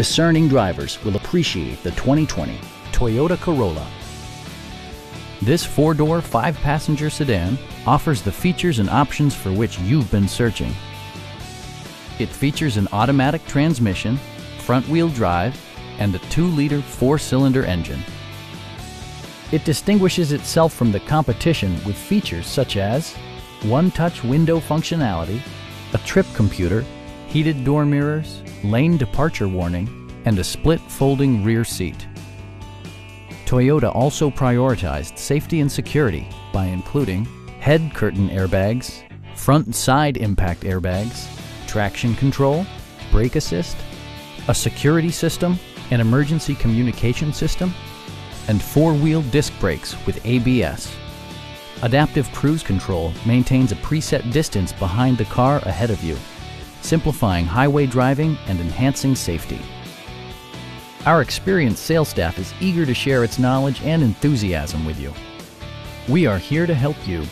discerning drivers will appreciate the 2020 Toyota Corolla. This four-door, five-passenger sedan offers the features and options for which you've been searching. It features an automatic transmission, front-wheel drive, and a 2-liter four-cylinder engine. It distinguishes itself from the competition with features such as one-touch window functionality, a trip computer, heated door mirrors, lane departure warning, and a split folding rear seat. Toyota also prioritized safety and security by including head curtain airbags, front and side impact airbags, traction control, brake assist, a security system, an emergency communication system, and four-wheel disc brakes with ABS. Adaptive Cruise Control maintains a preset distance behind the car ahead of you, simplifying highway driving and enhancing safety. Our experienced sales staff is eager to share its knowledge and enthusiasm with you. We are here to help you